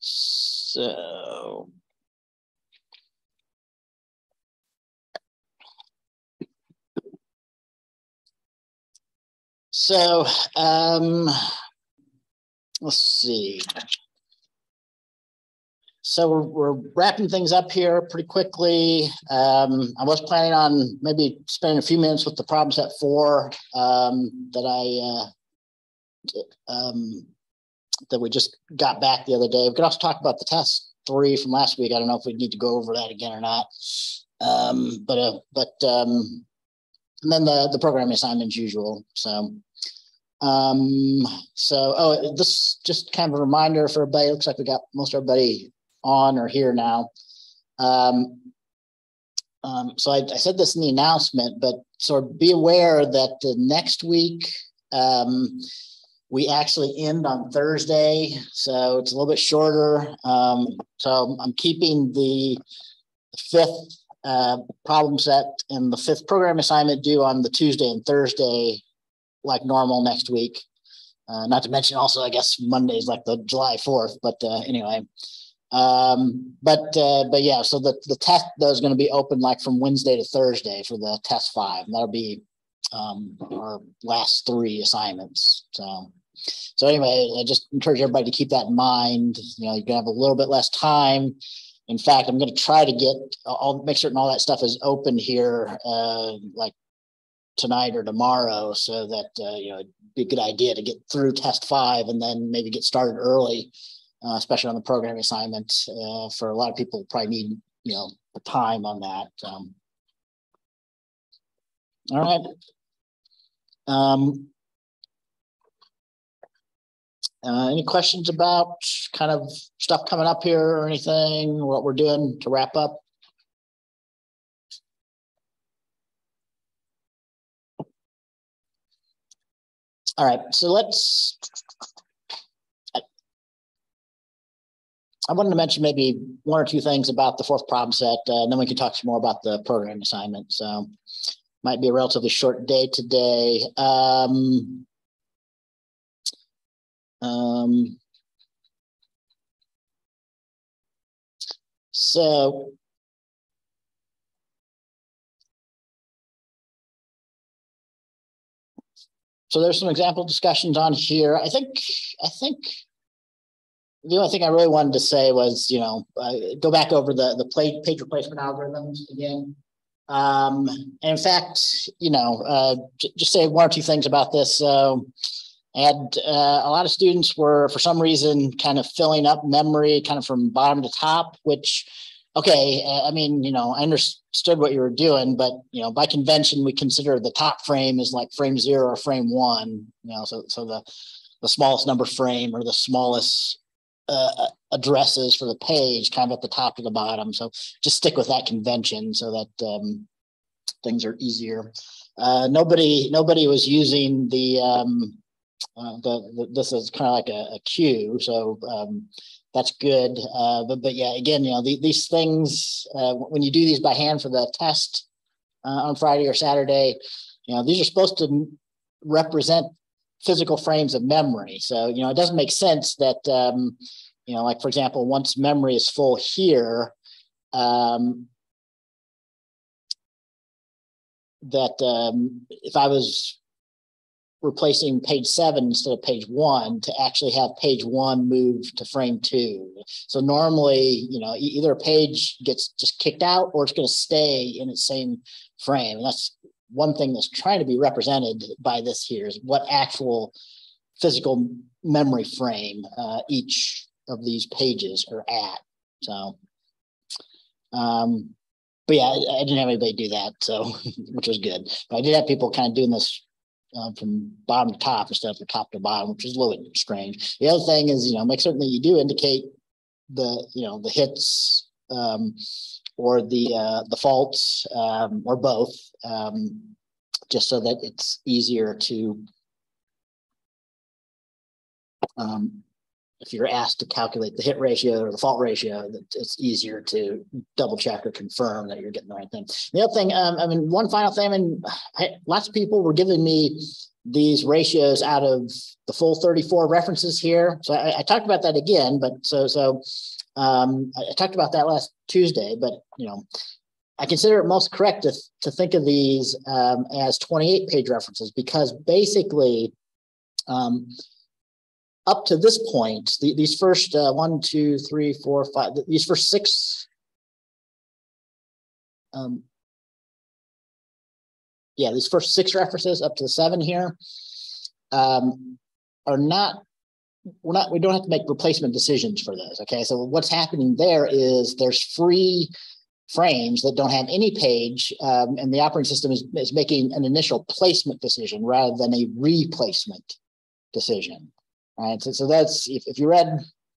So. So, um, let's see. So we're, we're wrapping things up here pretty quickly. Um, I was planning on maybe spending a few minutes with the problem set four um, that I uh, um, that we just got back the other day. We could also talk about the test three from last week. I don't know if we need to go over that again or not. Um, but uh, but um, and then the the programming assignment as usual. So um, so oh, this just kind of a reminder for everybody. Looks like we got most everybody on or here now. Um, um, so I, I, said this in the announcement, but so be aware that the next week um, we actually end on Thursday, so it's a little bit shorter. Um, so I'm keeping the fifth uh, problem set and the fifth program assignment due on the Tuesday and Thursday, like normal next week. Uh, not to mention also, I guess Monday's like the July 4th, but uh, anyway. Um, but uh, but yeah, so the the test is going to be open like from Wednesday to Thursday for the test five. And that'll be um, our last three assignments. So so anyway, I just encourage everybody to keep that in mind. You know, you're gonna have a little bit less time. In fact, I'm to try to get. I'll make certain all that stuff is open here, uh, like tonight or tomorrow, so that uh, you know it'd be a good idea to get through test five and then maybe get started early uh, especially on the programming assignment. Uh, for a lot of people, probably need you know the time on that. Um, all right. Um, uh, any questions about kind of stuff coming up here or anything? What we're doing to wrap up? All right, so let's I wanted to mention maybe one or two things about the fourth problem set, uh, and then we can talk some more about the program assignment. So, might be a relatively short day today. Um, um, so, so there's some example discussions on here. I think I think the only thing I really wanted to say was, you know, uh, go back over the the page replacement algorithms again. Um, and in fact, you know, uh, j- just say one or two things about this. So, and uh, a lot of students were, for some reason, kind of filling up memory kind of from bottom to top, which, okay, uh, I mean, you know, I understood what you were doing, but, you know, by convention, we consider the top frame is like frame zero or frame one, you know, so, so the, the smallest number frame or the smallest uh, addresses for the page kind of at the top to the bottom. So just stick with that convention so that um, things are easier. Uh, nobody nobody was using the, um, uh, the, the, this is kind of like a, a queue. So um, that's good. Uh, but but yeah, again, you know the, these things uh, when you do these by hand for the test uh, on Friday or Saturday, you know these are supposed to represent physical frames of memory. So, you know, it doesn't make sense that, um, you know, like for example, once memory is full here, um, that um, if I was replacing page seven instead of page one to actually have page one move to frame two. So normally, you know, either a page gets just kicked out or it's going to stay in its same frame. And that's one thing that's trying to be represented by this here is what actual physical memory frame uh, each of these pages are at. So, um, but yeah, I, I, didn't have anybody do that, so which was good. But I did have people kind of doing this uh, from bottom to top instead of from top to bottom, which is a little bit strange. The other thing is, you know, make certain that you do indicate the, you know, the hits um, or the uh, the faults um, or both, um, just so that it's easier to um, if you're asked to calculate the hit ratio or the fault ratio, that it's easier to double check or confirm that you're getting the right thing. The other thing, um, I mean, one final thing, I mean, I, lots of people were giving me these ratios out of the full 34 references here. So I, I talked about that again, but so so um, I, I talked about that last Tuesday, but you know, I consider it most correct to, to think of these um, as 28 page references because basically um, up to this point, the, these first uh, one, two, three, four, five, these first six, um, yeah, these first six references up to seven here um, are not, we're not, we don't have to make replacement decisions for those. Okay. So what's happening there is there's free frames that don't have any page um, and the operating system is, is making an initial placement decision rather than a replacement decision. Right. So, so that's if, if you read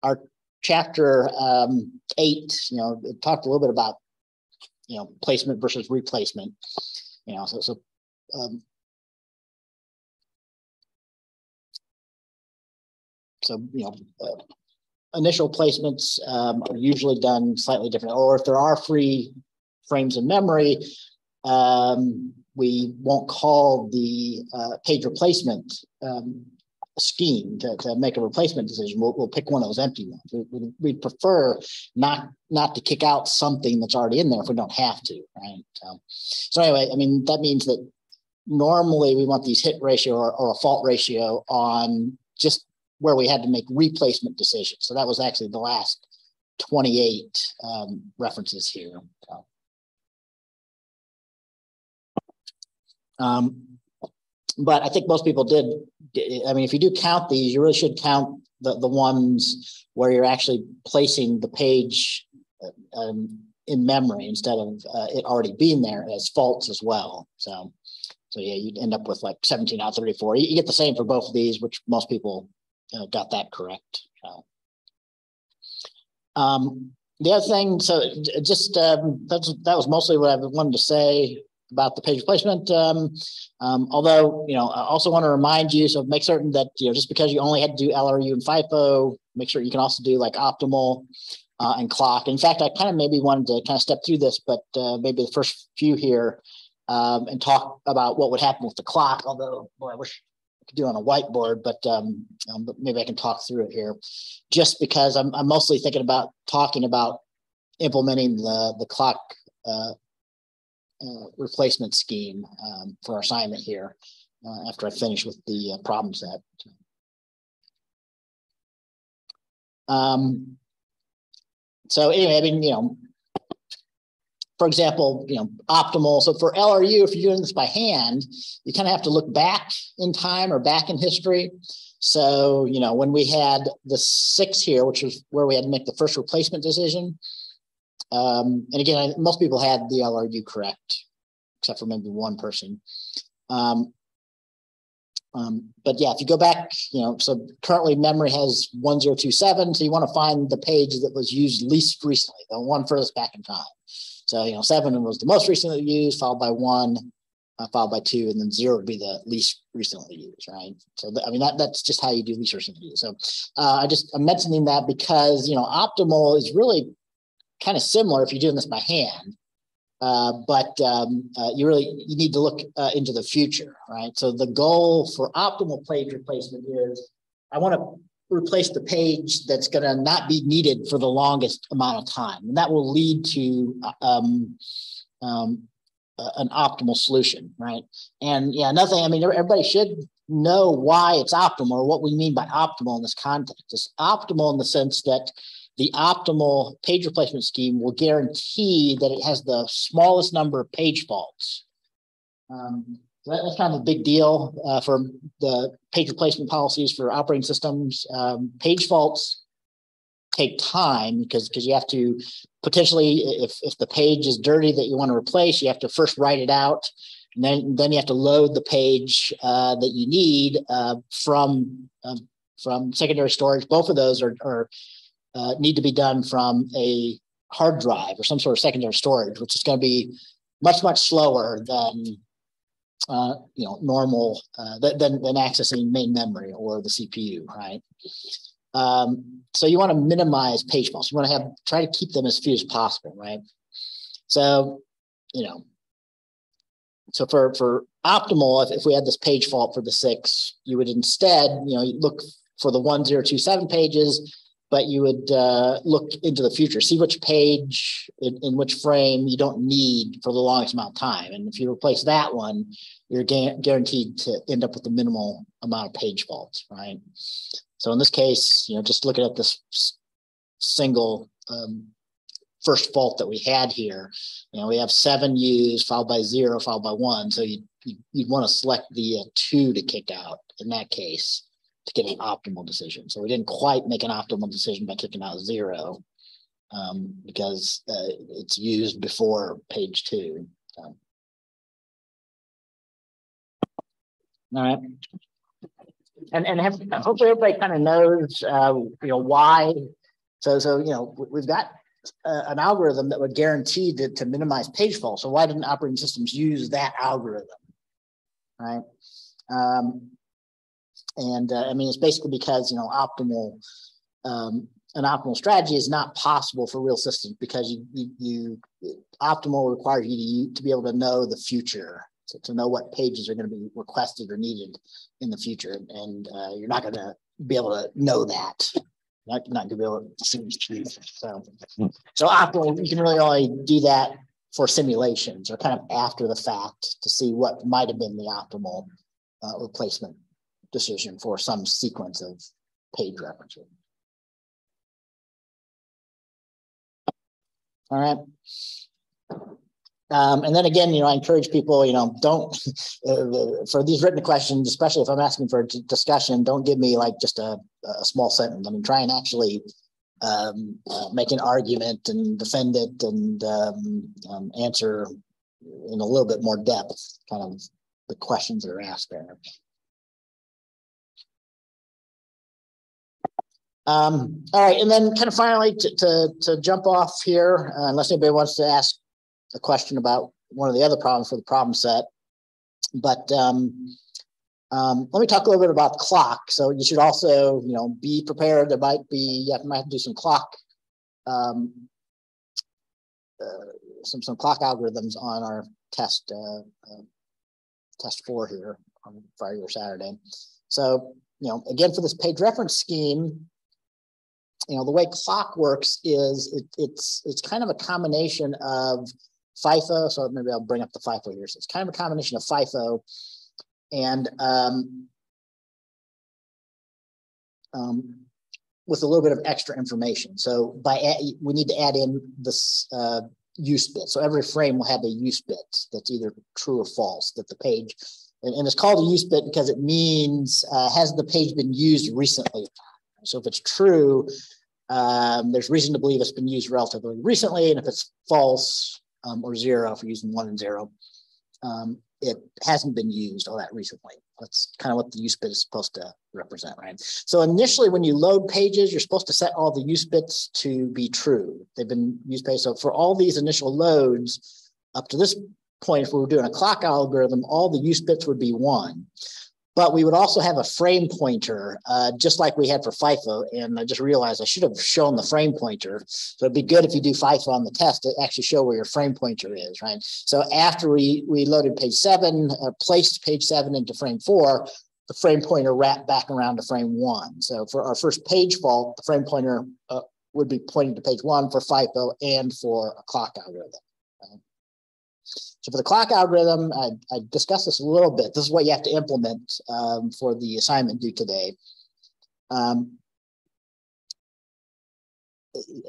our chapter um, eight, you know, it talked a little bit about, you know, placement versus replacement. You know, so so um, so you know, uh, initial placements um, are usually done slightly different, or if there are free frames of memory, um, we won't call the uh, page replacement um, scheme to, to make a replacement decision, we'll, we'll pick one of those empty ones. We, we, prefer not not to kick out something that's already in there if we don't have to, right? Um, so anyway, I mean that means that normally we want these hit ratio or, or, a fault ratio on just where we had to make replacement decisions. So that was actually the last 28 um, references here. So, um, but I think most people did. I mean, if you do count these, you really should count the, the ones where you're actually placing the page uh, um, in memory instead of uh, it already being there as faults as well. So, so yeah, you'd end up with like 17 out of 34. You, you get the same for both of these, which most people uh, got that correct. Um, the other thing, so just um, that's that was mostly what I wanted to say about the page replacement. Um, um, although, you know, I also want to remind you, so make certain that, you know, just because you only had to do LRU and FIFO, make sure you can also do like optimal uh, and clock. In fact, I kind of maybe wanted to kind of step through this, but uh, maybe the first few here um, and talk about what would happen with the clock. Although, boy, I wish do on a whiteboard, but, um, um, but maybe I can talk through it here just because I'm, I'm mostly thinking about talking about implementing the, the clock uh, uh, replacement scheme um, for our assignment here uh, after I finish with the uh, problem set. Um, so anyway, I mean, you know, for example, you know, optimal. So for LRU, if you're doing this by hand, you kind of have to look back in time or back in history. So, you know, when we had the six here, which was where we had to make the first replacement decision, um, and again, most people had the LRU correct, except for maybe one person. Um, um, but yeah, if you go back, you know, so currently memory has 1027. So you want to find the page that was used least recently, the one furthest back in time. So, you know, seven was the most recently used, followed by one, uh, followed by two, and then zero would be the least recently used, right? So, I mean, that, that's just how you do least recently used. So uh, I just, I'm mentioning that because, you know, optimal is really kind of similar if you're doing this by hand. Uh, but um, uh, you really you need to look uh, into the future, right? So the goal for optimal page replacement is I want to replace the page that's going to not be needed for the longest amount of time, and that will lead to um, um, an optimal solution, right? And yeah, nothing, I mean, everybody should know why it's optimal or what we mean by optimal in this context. It's optimal in the sense that the optimal page replacement scheme will guarantee that it has the smallest number of page faults. Um, that's kind of a big deal uh, for the page replacement policies for operating systems. Um, page faults take time because because you have to potentially if if the page is dirty that you want to replace, you have to first write it out, and then then you have to load the page uh, that you need uh, from um, from secondary storage. Both of those are, are uh, need to be done from a hard drive or some sort of secondary storage, which is going to be much much slower than uh, you know normal uh, than than accessing main memory or the CPU, right? Um, so you want to minimize page faults. You want to have try to keep them as few as possible, right? So, you know, so for for optimal, if, if we had this page fault for the six, you would instead, you know, look for the one zero two seven pages, but you would uh, look into the future, see which page in, in, which frame you don't need for the longest amount of time. And if you replace that one, you're ga- guaranteed to end up with the minimal amount of page faults, right? So in this case, you know, just looking at this single um, first fault that we had here, you know, we have seven U's followed by zero, followed by one. So you, you, would want to select the uh, two to kick out in that case to get an optimal decision. So we didn't quite make an optimal decision by kicking out zero um, because uh, it's used before page two. So. All right. And and have, hopefully everybody kind of knows, uh, you know, why. So so you know we've got uh, an algorithm that would guarantee to, to minimize page fault. So why didn't operating systems use that algorithm, right? Um, and uh, I mean, it's basically because, you know, optimal, um, an optimal strategy is not possible for real systems because you, you, you optimal requires you to, to be able to know the future, to, to know what pages are going to be requested or needed in the future. And uh, you're not going to be able to know that. Not, not to be able to see the so so optimal you can really only do that for simulations or kind of after the fact to see what might have been the optimal uh, replacement decision for some sequence of page references. All right. Um, and then again, you know, I encourage people, you know, don't uh, for these written questions, especially if I'm asking for a discussion, don't give me like just a, a small sentence. I mean, try and actually um, uh, make an argument and defend it and um, um answer in a little bit more depth, kind of the questions that are asked there. Um, all right, and then kind of finally to, to, to jump off here, uh, unless anybody wants to ask a question about one of the other problems for the problem set. But um, um, let me talk a little bit about clock. So you should also, you know, be prepared. There might be, you might have to do some clock, um, uh, some some clock algorithms on our test uh, uh, test four here on Friday or Saturday. So you know, again for this page reference scheme, you know, the way clock works is it, it's it's kind of a combination of FIFO. So maybe I'll bring up the FIFO here. So it's kind of a combination of FIFO and um, um, with a little bit of extra information. So by add, we need to add in this uh, use bit. So every frame will have a use bit that's either true or false that the page, and, and it's called a use bit because it means uh, has the page been used recently. So if it's true, um, there's reason to believe it's been used relatively recently, and if it's false um, or zero, if we're using one and zero, um, it hasn't been used all that recently. That's kind of what the use bit is supposed to represent, right? So initially, when you load pages, you're supposed to set all the use bits to be true. They've been used pages. So for all these initial loads, up to this point, if we were doing a clock algorithm, all the use bits would be one but we would also have a frame pointer, uh, just like we had for FIFO. And I just realized I should have shown the frame pointer. So it'd be good if you do FIFO on the test to actually show where your frame pointer is, right? So after we, we loaded page seven, uh, placed page seven into frame four, the frame pointer wrapped back around to frame one. So for our first page fault, the frame pointer uh, would be pointing to page one for FIFO and for a clock algorithm. So for the clock algorithm, I, I, discussed this a little bit. This is what you have to implement um, for the assignment due today. Um,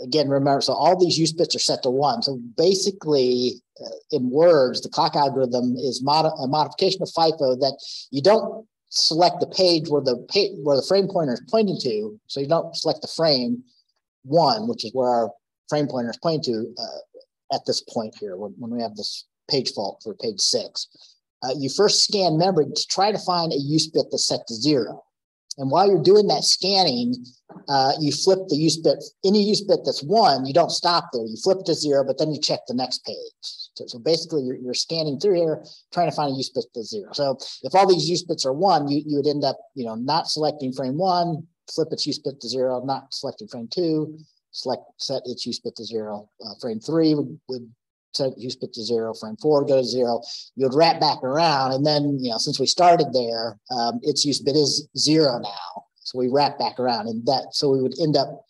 again, remember, so all these use bits are set to one. So basically, uh, in words, the clock algorithm is mod a modification of FIFO that you don't select the page where the page, where the frame pointer is pointing to. So you don't select the frame one, which is where our frame pointer is pointing to uh, at this point here when, when we have this page fault for page six. Uh, you first scan memory to try to find a use bit that's set to zero. And while you're doing that scanning, uh, you flip the use bit, any use bit that's one, you don't stop there. You flip to zero, but then you check the next page. So, so basically, you're, you're, scanning through here, trying to find a use bit that's zero. So if all these use bits are one, you, you would end up, you know, not selecting frame one, flip its use bit to zero, not selecting frame two, select set its use bit to zero. Uh, frame three would, would use bit to zero, frame four go to zero. You would wrap back around, and then you know since we started there, um, its use bit is zero now. So we wrap back around, and that so we would end up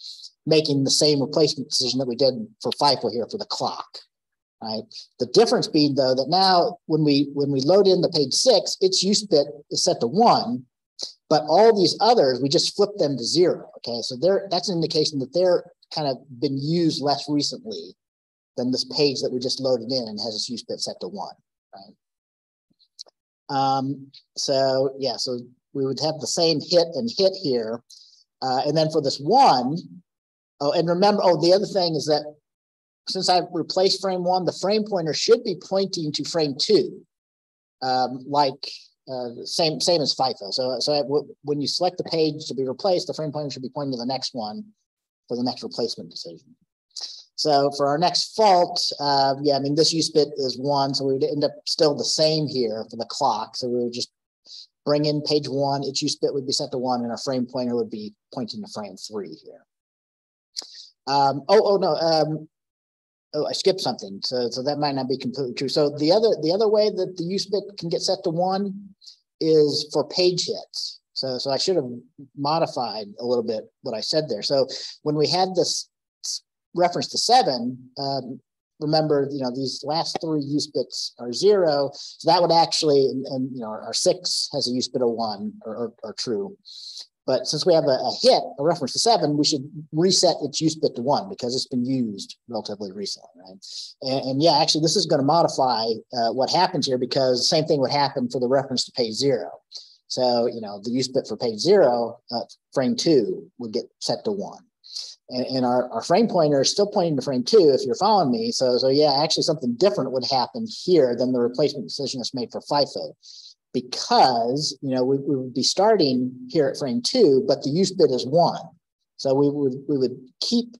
making the same replacement decision that we did for FIFO here for the clock. Right. The difference being though that now when we when we load in the page six, its use bit is set to one, but all these others we just flip them to zero. Okay, so there that's an indication that they're kind of been used less recently than this page that we just loaded in and has its use bit set to one. Right. Um, so yeah, so we would have the same hit and hit here, uh, and then for this one, oh, and remember, oh, the other thing is that since I've replaced frame one, the frame pointer should be pointing to frame two, um, like uh, same same as FIFO. So, so when you select the page to be replaced, the frame pointer should be pointing to the next one for the next replacement decision. So for our next fault, uh, yeah, I mean, this use bit is one, so we would end up still the same here for the clock. So we would just bring in page one, its use bit would be set to one, and our frame pointer would be pointing to frame three here. Um, oh, oh no, um, oh, I skipped something. So, so that might not be completely true. So the other the other way that the use bit can get set to one is for page hits. So, so I should have modified a little bit what I said there. So when we had this reference to seven, um, remember, you know, these last three use bits are zero. So that would actually, and, and you know, our, our, six has a use bit of one or, or, or true. But since we have a, a, hit, a reference to seven, we should reset its use bit to one because it's been used relatively recently, right? And, and yeah, actually, this is going to modify uh, what happens here because the same thing would happen for the reference to page zero. So, you know, the use bit for page zero, uh, frame two, would get set to one. And, and our, our frame pointer is still pointing to frame two if you're following me. So, so yeah, actually something different would happen here than the replacement decision that's made for FIFO because you know we, we would be starting here at frame two, but the use bit is one. So we would we would keep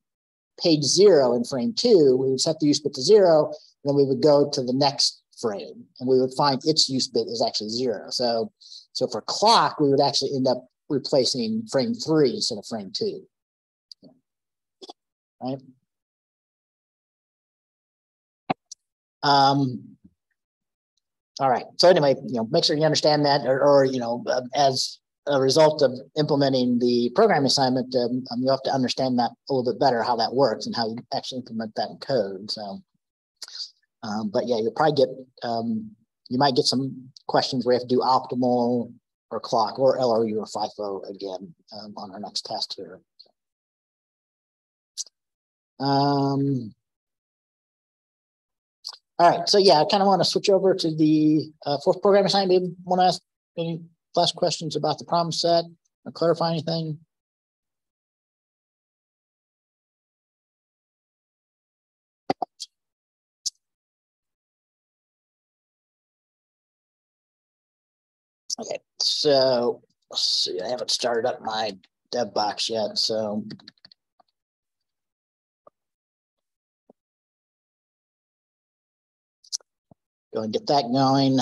page zero in frame two. We would set the use bit to zero, then we would go to the next frame, and we would find its use bit is actually zero. So so for clock, we would actually end up replacing frame three instead of frame two. Right. Um, all right. So anyway, you know, make sure you understand that, or, or you know, uh, as a result of implementing the programming assignment, um, um, you have to understand that a little bit better how that works and how you actually implement that in code. So, um, but yeah, you'll probably get um, you might get some questions where you have to do optimal or clock or LRU or FIFO again um, on our next test here. Um, all right, so yeah, I kind of want to switch over to the uh, fourth program assignment. Want to ask any last questions about the problem set or clarify anything? Okay, so let's see, I haven't started up my dev box yet, so Go and get that going.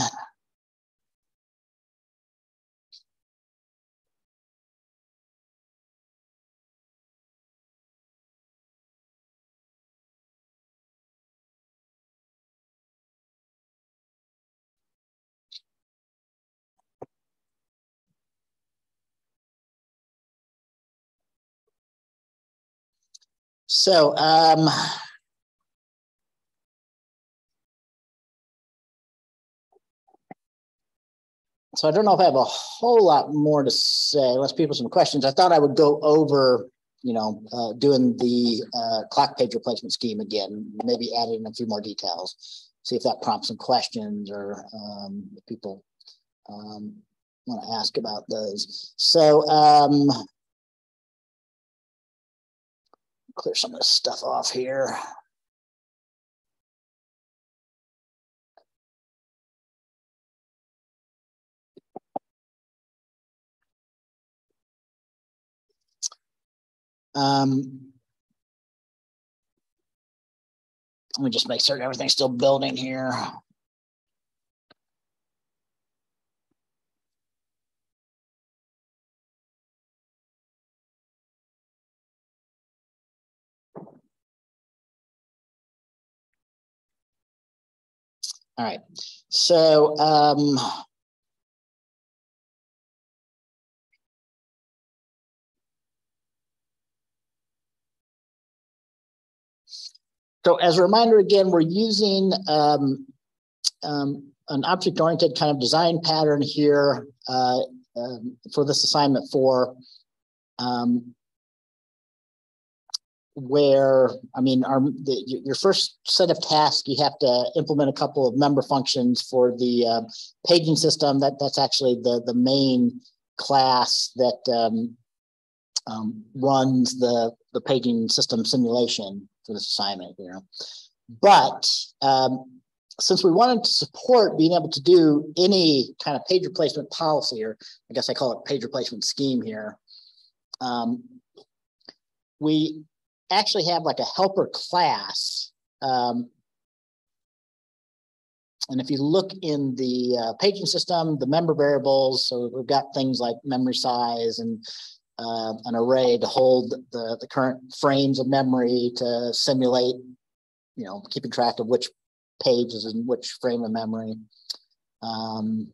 So um, so I don't know if I have a whole lot more to say, unless people have some questions. I thought I would go over, you know, uh, doing the uh, clock page replacement scheme again, maybe add in a few more details, see if that prompts some questions or um, people um, want to ask about those. So um, clear some of this stuff off here. Um, let me just make certain everything's still building here. All right. So um, So as a reminder, again, we're using um, um, an object-oriented kind of design pattern here uh, um, for this assignment four, um, where, I mean, our, the, your first set of tasks, you have to implement a couple of member functions for the uh, paging system. That That's actually the, the main class that um, um, runs the, the paging system simulation for this assignment, you know. But um, since we wanted to support being able to do any kind of page replacement policy, or I guess I call it page replacement scheme here, um, we actually have like a helper class. Um, and if you look in the uh, paging system, the member variables, so we've got things like memory size and uh, an array to hold the, the current frames of memory to simulate, you know, keeping track of which page is in which frame of memory. Um,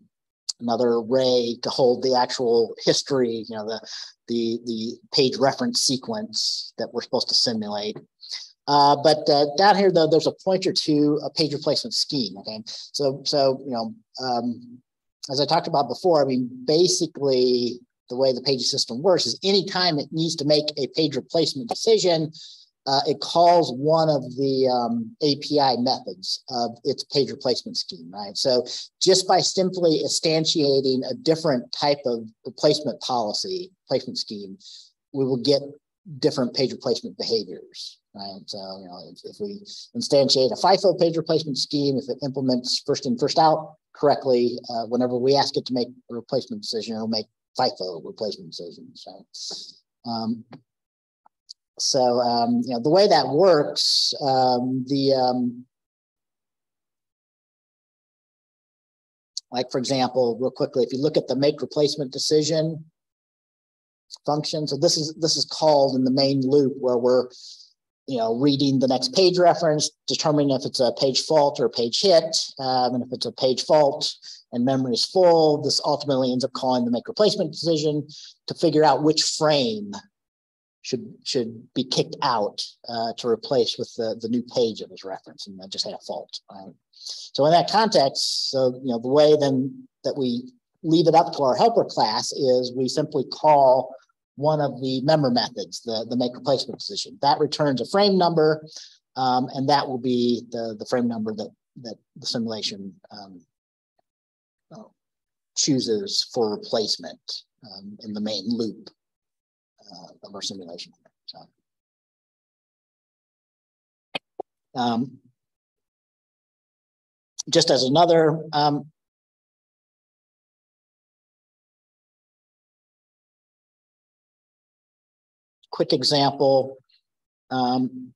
another array to hold the actual history, you know, the, the, the page reference sequence that we're supposed to simulate. Uh, but uh, down here, though, there's a pointer to a page replacement scheme. Okay, so so you know, um, as I talked about before, I mean, basically, the way the page system works is anytime it needs to make a page replacement decision, uh, it calls one of the um, API methods of its page replacement scheme, right? So just by simply instantiating a different type of replacement policy, placement scheme, we will get different page replacement behaviors, right? So, you know, if, if we instantiate a FIFO page replacement scheme, if it implements first in, first out correctly, uh, whenever we ask it to make a replacement decision, it'll make FIFO replacement decisions. So, um, so um, you know the way that works, um, the um, like for example, real quickly, if you look at the make replacement decision function, so this is this is called in the main loop where we're you know reading the next page reference, determining if it's a page fault or a page hit, um, and if it's a page fault, and memory is full, this ultimately ends up calling the make replacement decision to figure out which frame should should be kicked out uh, to replace with the, the new page of his reference, and that just had a fault. Right? So in that context, so you know the way then that we leave it up to our helper class is we simply call one of the member methods, the, the make replacement decision. That returns a frame number, um, and that will be the, the frame number that, that the simulation um, chooses for replacement um, in the main loop uh, of our simulation. So, um, just as another um, quick example, um,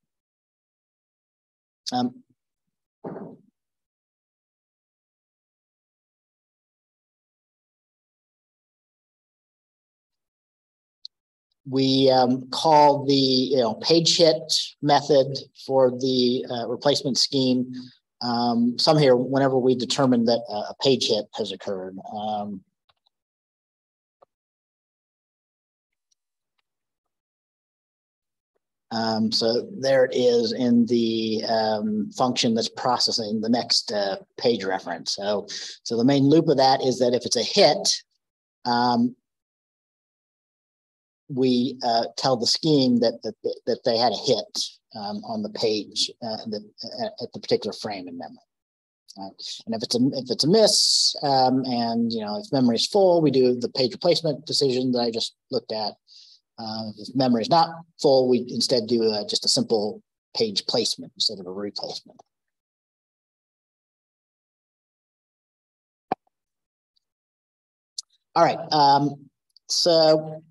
we um, call the you know page hit method for the uh, replacement scheme. Um, some here, whenever we determine that a page hit has occurred. Um, um, so there it is in the um, function that's processing the next uh, page reference. So, so the main loop of that is that if it's a hit, um, we uh, tell the scheme that, that that they had a hit um, on the page uh, the, uh, at the particular frame in memory. Right? And if it's a if it's a miss, um, and you know if memory is full, we do the page replacement decision that I just looked at. Uh, if memory is not full, we instead do a, just a simple page placement instead of a replacement. All right. Um, so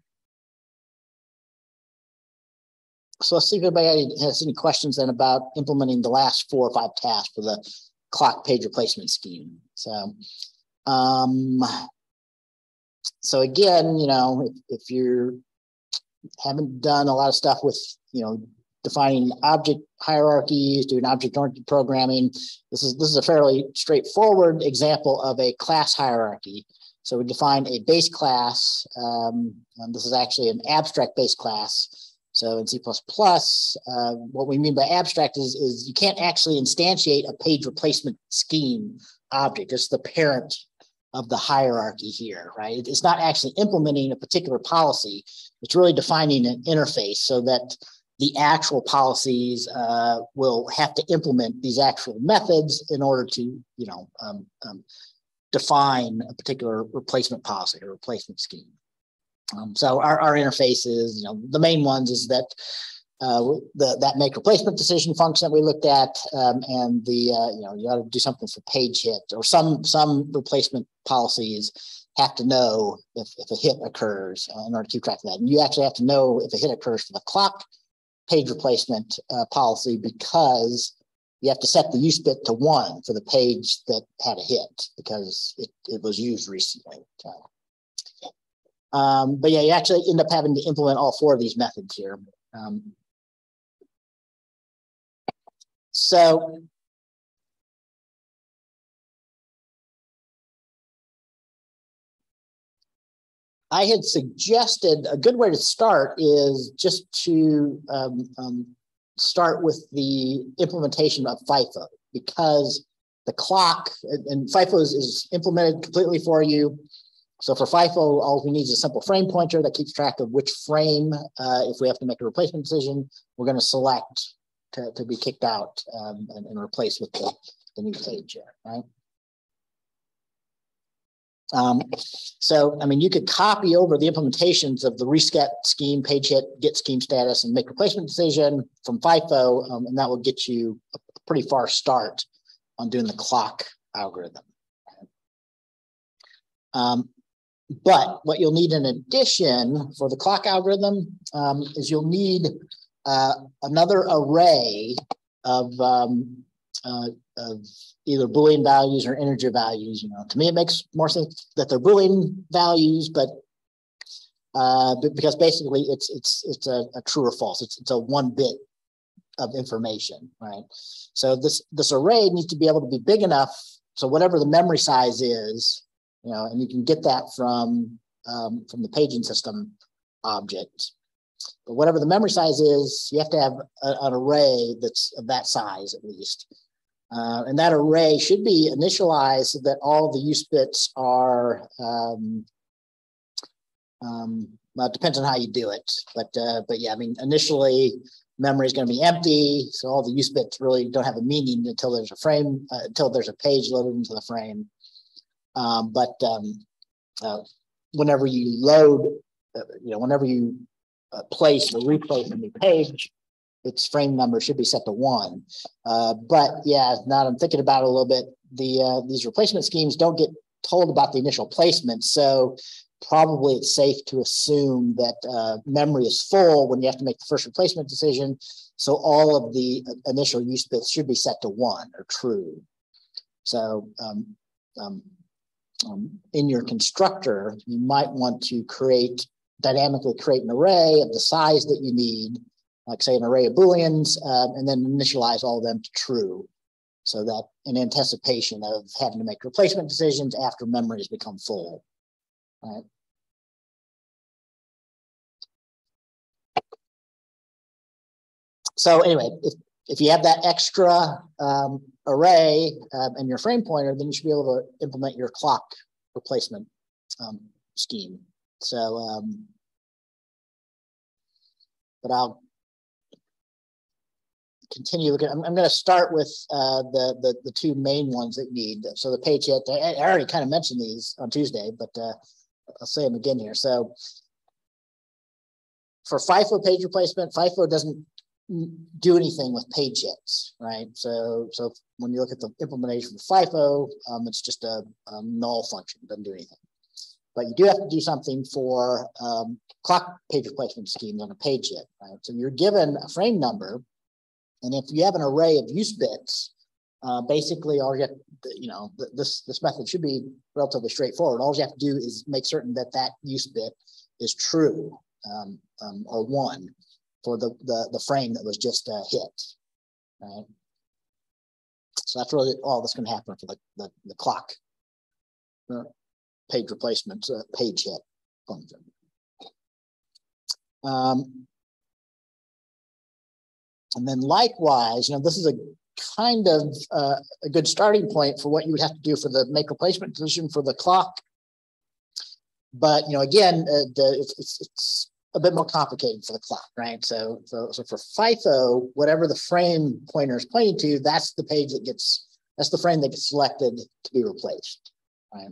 so let's see if anybody has any questions then about implementing the last four or five tasks for the clock page replacement scheme. So, um, so again, you know, if, if you haven't done a lot of stuff with, you know, defining object hierarchies, doing object-oriented programming. This is this is a fairly straightforward example of a class hierarchy. So we define a base class. Um, this is actually an abstract base class. So in C++, uh, what we mean by abstract is, is you can't actually instantiate a page replacement scheme object. It's the parent of the hierarchy here, right? It's not actually implementing a particular policy. It's really defining an interface so that the actual policies uh, will have to implement these actual methods in order to, you know, um, um, define a particular replacement policy or replacement scheme. Um, so our, our interfaces, you know, the main ones is that uh, the that make replacement decision function that we looked at, um, and the uh, you know you got to do something for page hit or some some replacement policies have to know if, if a hit occurs uh, in order to keep track of that. And you actually have to know if a hit occurs for the clock page replacement uh, policy because you have to set the use bit to one for the page that had a hit because it, it was used recently. Um, but yeah, you actually end up having to implement all four of these methods here. Um, so I had suggested a good way to start is just to um, um, start with the implementation of FIFO because the clock and FIFO is, is, implemented completely for you. So for FIFO, all we need is a simple frame pointer that keeps track of which frame, uh, if we have to make a replacement decision, we're going to select to, to be kicked out um, and, and replaced with the, the new page here, right? Um, so, I mean, you could copy over the implementations of the reset scheme, page hit, get scheme status, and make replacement decision from FIFO, um, and that will get you a pretty far start on doing the clock algorithm. Um, but what you'll need in addition for the clock algorithm um, is you'll need uh, another array of um, uh, of either Boolean values or integer values. You know, to me, it makes more sense that they're Boolean values, but uh, because basically it's it's it's a, a true or false. It's it's a one bit of information, right? So this this array needs to be able to be big enough so whatever the memory size is, you know, and you can get that from um, from the paging system object. But whatever the memory size is, you have to have a, an array that's of that size at least. Uh, and that array should be initialized so that all the use bits are, um, um, well, it depends on how you do it. But, uh, but yeah, I mean, initially memory is going to be empty. So all the use bits really don't have a meaning until there's a frame, uh, until there's a page loaded into the frame. Um, but um, uh, whenever you load, uh, you know, whenever you uh, place or replace a new page, its frame number should be set to one. Uh, but yeah, now that I'm thinking about it a little bit, the uh, these replacement schemes don't get told about the initial placement. So probably it's safe to assume that uh, memory is full when you have to make the first replacement decision. So all of the initial use bits should be set to one or true. So um, um, um, in your constructor, you might want to create dynamically create an array of the size that you need like say an array of booleans, uh, and then initialize all of them to true, so that in anticipation of having to make replacement decisions after memory has become full. Right. So anyway, if, if you have that extra um, array um, and your frame pointer, then you should be able to implement your clock replacement um, scheme. So, um, but I'll continue looking. I'm, I'm going to start with uh, the, the the two main ones that you need. So the page hit. I, I already kind of mentioned these on Tuesday, but uh, I'll say them again here. So for FIFO page replacement, FIFO doesn't do anything with page hits, right? So so when you look at the implementation of FIFO, um, it's just a, a null function. Doesn't do anything. But you do have to do something for um, clock page replacement schemes on a page hit, right? So you're given a frame number and if you have an array of use bits, uh, basically all you have, you know, this, this method should be relatively straightforward. All you have to do is make certain that that use bit is true um, um, or one for the, the, the frame that was just uh, hit. right? So that's really all that's going to happen for the, the, the clock uh, page replacement uh, page hit function. Um, and then likewise, you know, this is a kind of uh, a good starting point for what you would have to do for the make replacement decision for the clock. But you know, again, uh, the, it's, it's, it's a bit more complicated for the clock, right? So, so, so for FIFO, whatever the frame pointer is pointing to, that's the page that gets, that's the frame that gets selected to be replaced, right?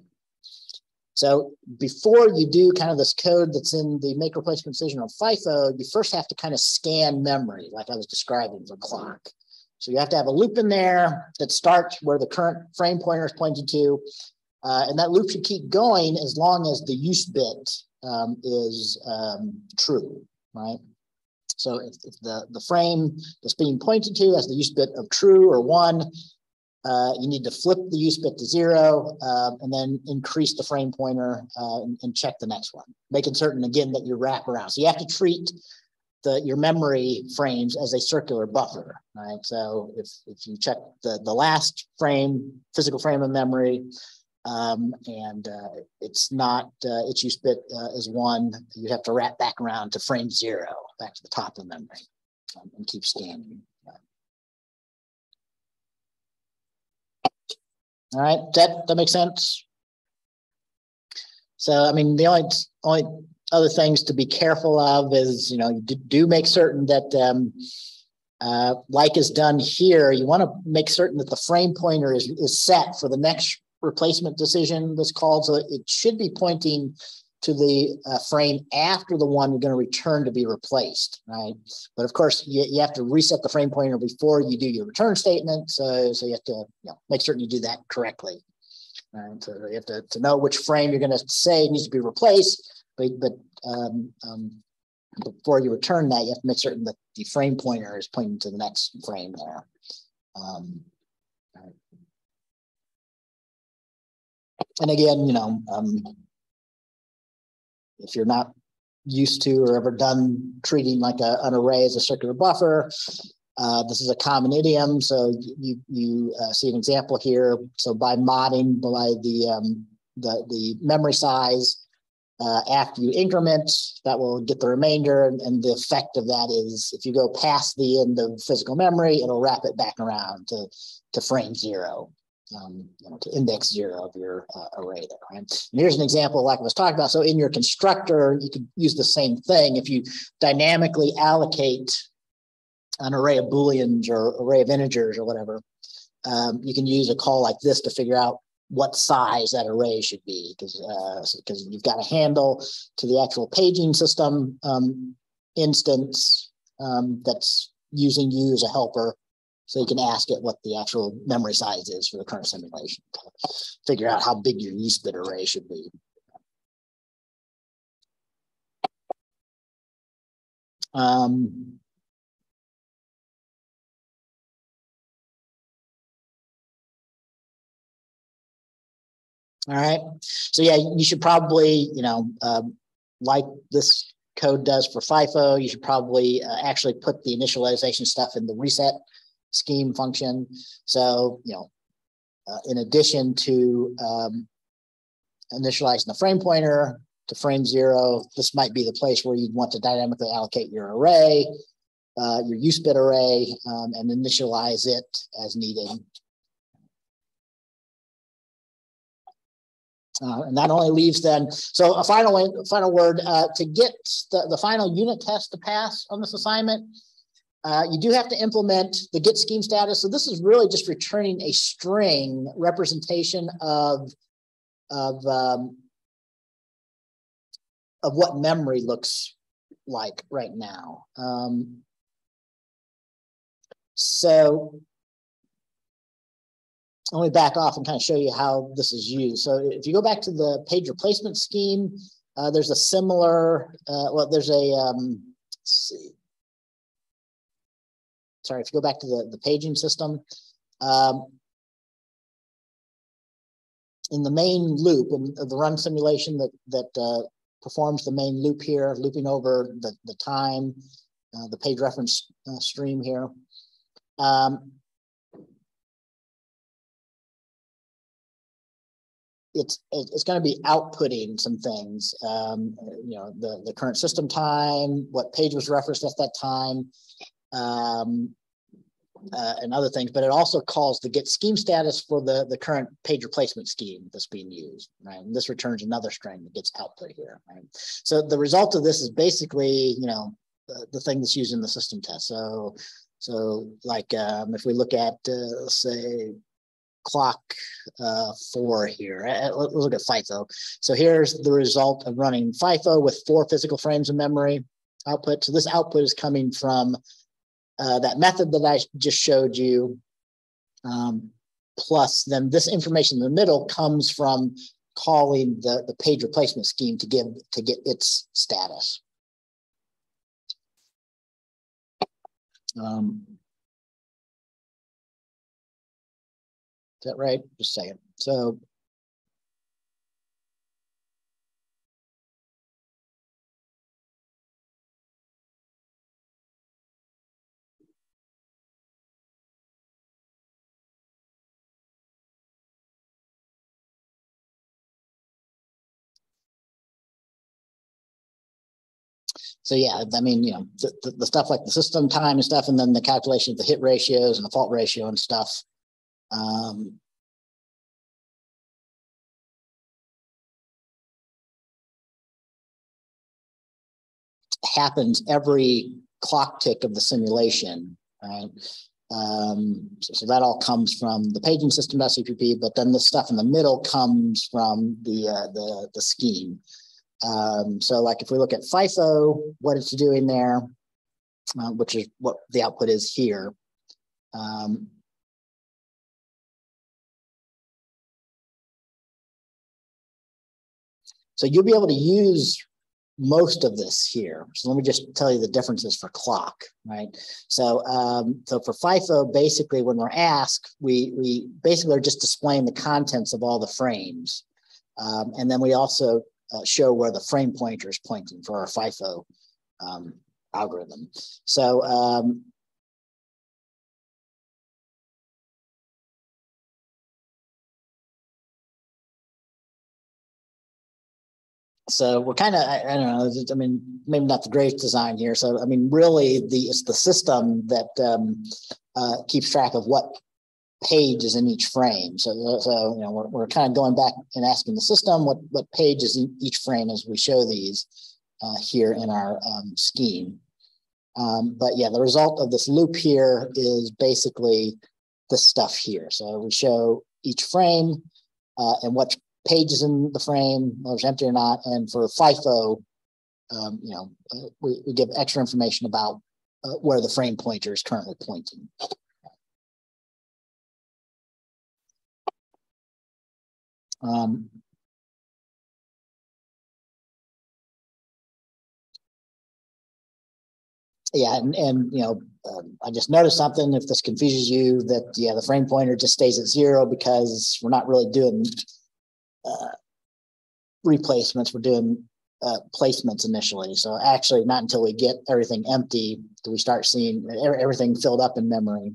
So before you do kind of this code that's in the make replacement decision on FIFO, you first have to kind of scan memory, like I was describing for clock. So you have to have a loop in there that starts where the current frame pointer is pointed to. Uh, and that loop should keep going as long as the use bit um, is um, true, right? So if, if, the, the frame that's being pointed to has the use bit of true or one, uh, you need to flip the use bit to zero uh, and then increase the frame pointer uh, and, and, check the next one, making certain again that you wrap around. So you have to treat the, your memory frames as a circular buffer, right? So if, if you check the, the last frame, physical frame of memory, um, and uh, it's not uh, its use bit uh, is one. You have to wrap back around to frame zero, back to the top of the memory, um, and keep scanning. All right, that that makes sense. So I mean, the only only other things to be careful of is you know you do make certain that um, uh, like is done here. You want to make certain that the frame pointer is is set for the next replacement decision that's called. So it should be pointing to the uh, frame after the one you're going to return to be replaced, right? But of course, you, you have to reset the frame pointer before you do your return statement. So, so you have to you know, make certain you do that correctly. Right? So you have to, to know which frame you're going to say needs to be replaced, but, but um, um, before you return that, you have to make certain that the frame pointer is pointing to the next frame there. Um, and again, you know, um, if you're not used to or ever done treating like a, an array as a circular buffer, uh, this is a common idiom. So you you uh, see an example here. So by modding by the um, the the memory size uh, after you increment, that will get the remainder. And, and, the effect of that is if you go past the end of physical memory, it'll wrap it back around to to frame zero um, you know, to index zero of your uh, array there. Right? And here's an example like I was talking about. So in your constructor, you could use the same thing. If you dynamically allocate an array of booleans or array of integers or whatever, um, you can use a call like this to figure out what size that array should be because because uh, you've got a handle to the actual paging system um, instance um, that's using you as a helper so you can ask it what the actual memory size is for the current simulation figure out how big your use bit array should be. Um, all right. So yeah, you should probably, you know, um, like this code does for FIFO, you should probably uh, actually put the initialization stuff in the reset scheme function. So, you know, uh, in addition to um, initializing the frame pointer to frame zero, this might be the place where you'd want to dynamically allocate your array, uh, your use bit array, um, and initialize it as needed. Uh, and that only leaves then, so a final final word, uh, to get the, the final unit test to pass on this assignment, uh, you do have to implement the get scheme status. So this is really just returning a string representation of, of, um, of what memory looks like right now. Um, so let me back off and kind of show you how this is used. So if you go back to the page replacement scheme, uh, there's a similar, uh, well, there's a, um, let's see, sorry, if you go back to the, the paging system, um, in the main loop, in the run simulation that, that uh, performs the main loop here, looping over the, the time, uh, the page reference uh, stream here, um, it's it's going to be outputting some things. Um, you know, the the current system time, what page was referenced at that time, um, uh, and other things. But it also calls the get scheme status for the the current page replacement scheme that's being used. Right, and this returns another string that gets output here. Right, so the result of this is basically you know the, the thing that's used in the system test. So so like um, if we look at uh, say clock uh, four here. Uh, uh, let's look at FIFO. So here's the result of running FIFO with four physical frames of memory output. So this output is coming from uh, that method that I just showed you. Um, plus then this information in the middle comes from calling the, the page replacement scheme to give to get its status. Um, Is that right? Just saying. So so yeah, I mean, you know, the, the, the, stuff like the system time and stuff, and then the calculation of the hit ratios and the fault ratio and stuff. Um, happens every clock tick of the simulation, right? Um, so, so, that all comes from the paging system system.cpp, but then the stuff in the middle comes from the uh, the, the scheme. Um, so like if we look at FIFO, what it's doing there, uh, which is what the output is here. Um, So you'll be able to use most of this here. So let me just tell you the differences for clock, right? So um, so for FIFO, basically when we're asked, we we basically are just displaying the contents of all the frames. Um, and then we also uh, show where the frame pointer is pointing for our FIFO um, algorithm. So um, so we're kind of I, I, don't know i mean maybe not the greatest design here so i mean really the it's the system that um, uh, keeps track of what page is in each frame so so you know we're, we're kind of going back and asking the system what what page is in each frame as we show these uh, here in our um, scheme um, but yeah the result of this loop here is basically the stuff here so we show each frame uh, and what pages in the frame, whether it's empty or not. And for FIFO, um, you know, uh, we, we give extra information about uh, where the frame pointer is currently pointing. Um, yeah, and, and you know, um, I just noticed something. If this confuses you, that yeah, the frame pointer just stays at zero because we're not really doing uh, replacements. We're doing uh, placements initially. So actually, not until we get everything empty do we start seeing everything filled up in memory.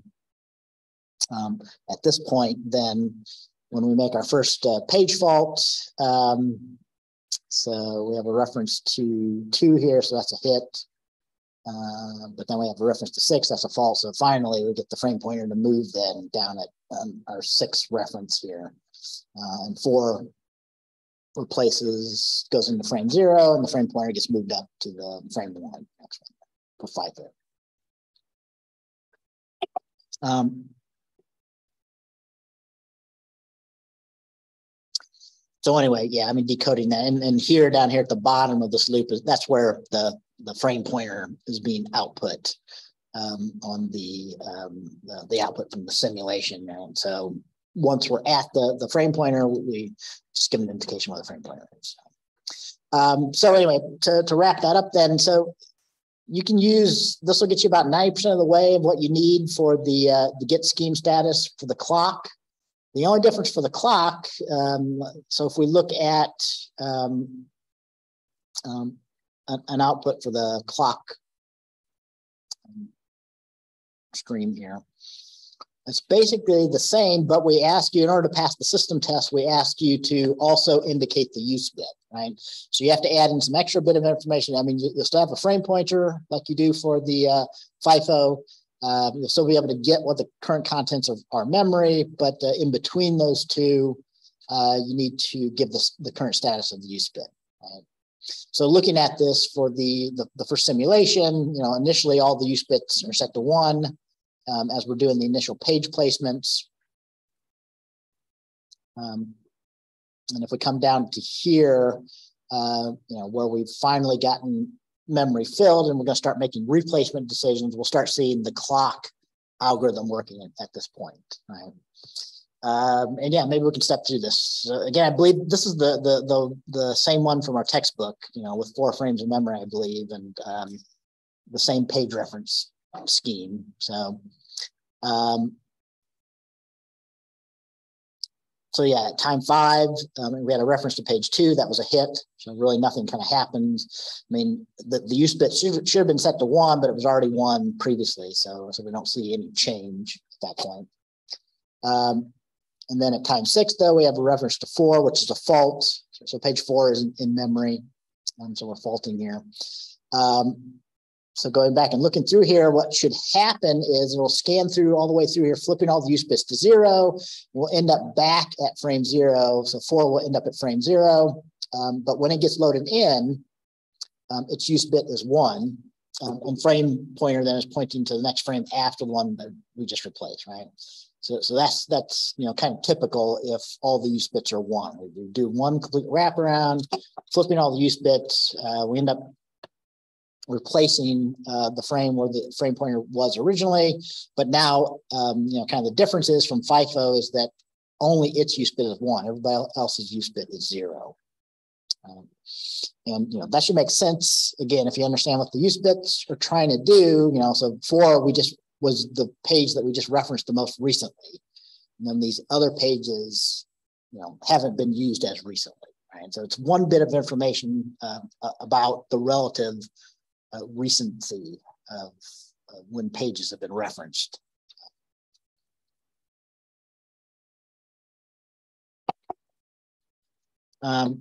Um, at this point, then when we make our first uh, page fault, um, so we have a reference to two here, so that's a hit. Uh, but then we have a reference to six, that's a fault. So finally, we get the frame pointer to move then down at um, our six reference here. Uh, and four replaces goes into frame zero and the frame pointer gets moved up to the frame one one for five there. Um, so anyway, yeah, I mean decoding that, and, and here down here at the bottom of this loop is that's where the the frame pointer is being output um, on the, um, the, the output from the simulation. And so once we're at the, the frame pointer, we just give an indication where the frame pointer is. Um, so anyway, to, to wrap that up then, so you can use, this will get you about 90% of the way of what you need for the, uh, the get scheme status for the clock. The only difference for the clock, um, so if we look at um, um, an output for the clock stream here, It's basically the same, but we ask you, in order to pass the system test, we ask you to also indicate the use bit, right? So you have to add in some extra bit of information. I mean, you'll still have a frame pointer like you do for the uh, FIFO. Um, you'll still be able to get what the current contents of our memory, but uh, in between those two, uh, you need to give the, the current status of the use bit. Right? So looking at this for the, the, the first simulation, you know, initially all the use bits are set to one um, as we're doing the initial page placements. Um, and if we come down to here, uh, you know, where we've finally gotten memory filled and we're going to start making replacement decisions, we'll start seeing the clock algorithm working at, at this point, right? Um, and yeah, maybe we can step through this. Again, I believe this is the, the the the same one from our textbook, you know, with four frames of memory, I believe, and um, the same page reference scheme. So um, so yeah, at time five, um, we had a reference to page two. That was a hit. So really nothing kind of happened. I mean, the, the use bit should, should have been set to one, but it was already one previously. So, so we don't see any change at that point. Um, and then at time six, though, we have a reference to four, which is a fault. So, so page four is in, in memory. Um, so we're faulting here. Um, so going back and looking through here, what should happen is it'll scan through all the way through here, flipping all the use bits to zero. We'll end up back at frame zero. So four will end up at frame zero. Um, but when it gets loaded in, um, its use bit is one. Um, and frame pointer then is pointing to the next frame after the one that we just replaced, right? So, so that's that's you know kind of typical if all the use bits are one. We do one complete wraparound, flipping all the use bits. Uh, we end up replacing uh, the frame where the frame pointer was originally. But now, um, you know, kind of the difference is from FIFO is that only its use bit is one. Everybody else's use bit is zero. Um, and you know that should make sense again if you understand what the use bits are trying to do. You know, so four we just was the page that we just referenced the most recently, and then these other pages, you know, haven't been used as recently. Right, so it's one bit of information uh, about the relative uh, recency of uh, when pages have been referenced. Um,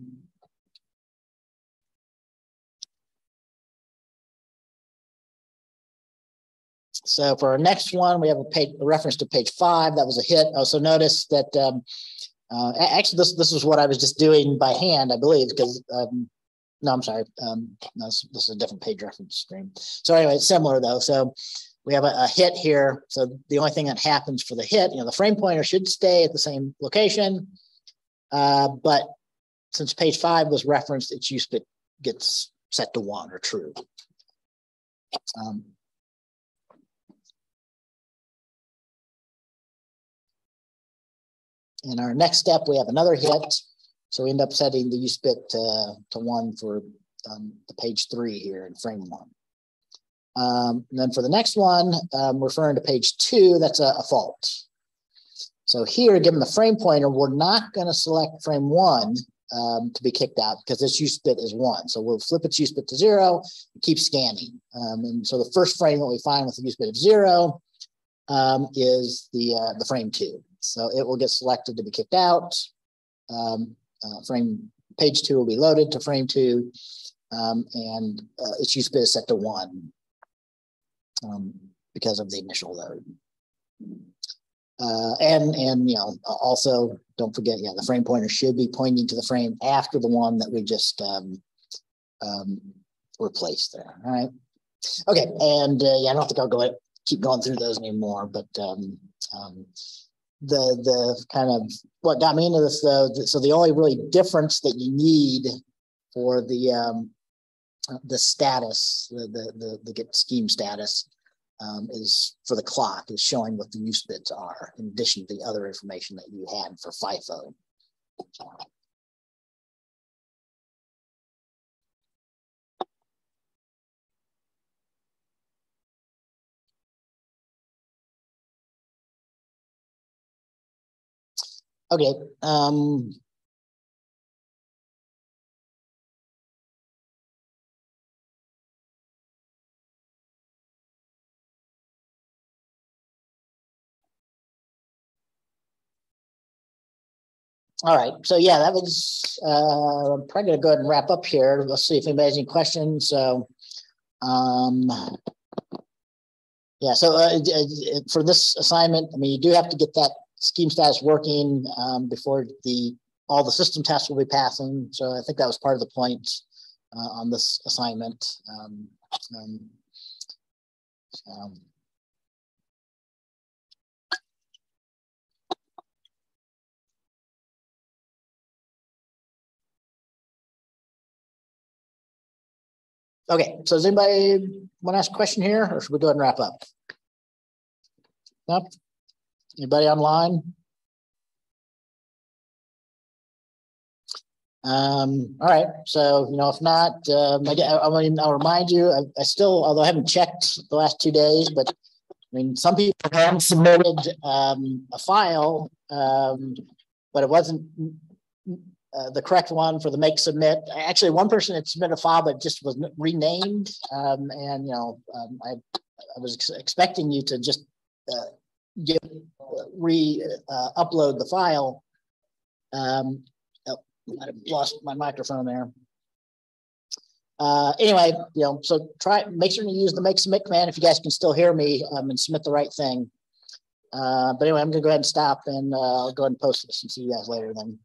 so for our next one, we have a, page, a reference to page five. That was a hit. Also notice that um, uh, actually this this was what I was just doing by hand, I believe, because um, no, I'm sorry. Um, this, this, is a different page reference stream. So anyway, it's similar though. So we have a, a, hit here. So the only thing that happens for the hit, you know, the frame pointer should stay at the same location. Uh, but since page five was referenced, its use bit gets set to one or true. Um, in our next step, we have another hit. So we end up setting the use bit to, to one for um, the page three here in frame one. Um, and then for the next one, um, referring to page two, that's a, a, fault. So here, given the frame pointer, we're not going to select frame one um, to be kicked out because this use bit is one. So we'll flip its use bit to zero, keep scanning. Um, and so the first frame that we find with the use bit of zero um, is the, uh, the frame two. So it will get selected to be kicked out. Uh, frame page two will be loaded to frame two, um, and uh, its bit is set to one um, because of the initial load. Uh, and and you know also don't forget yeah the frame pointer should be pointing to the frame after the one that we just um, um, replaced there. All right. Okay, and uh, yeah, I don't think I'll go keep going through those anymore, but um, um, the the kind of what got me into this though. So the only really difference that you need for the um, the status, the the the, the get scheme status, um, is for the clock is showing what the use bits are in addition to the other information that you had for FIFO. Okay. Um, all right. So yeah, that was. Uh, I'm probably gonna go ahead and wrap up here. Let's see if anybody has any questions. So, um, yeah. So uh, uh for this assignment, I mean, you do have to get that scheme status working, um, before the, all the system tests will be passing, so I think that was part of the point, uh, on this assignment, um, um. um, Okay, so does anybody want to ask a question here, or should we go ahead and wrap up? Nope. Anybody online? Um, all right, so, you know, if not, um, I, I mean, I'll remind you, I, I still, although I haven't checked the last two days, but I mean, some people have submitted, um, a file, um, but it wasn't uh, the correct one for the make submit. Actually, one person had submitted a file, but just was renamed. Um, and, you know, um, I, I was ex- expecting you to just, uh, give, re, uh, upload the file. Um, oh, I lost my microphone there. Uh, anyway, you know, so try, make sure you use the make submit command if you guys can still hear me, um, and submit the right thing. Uh, but anyway, I'm gonna go ahead and stop and, uh, I'll go ahead and post this and see you guys later then.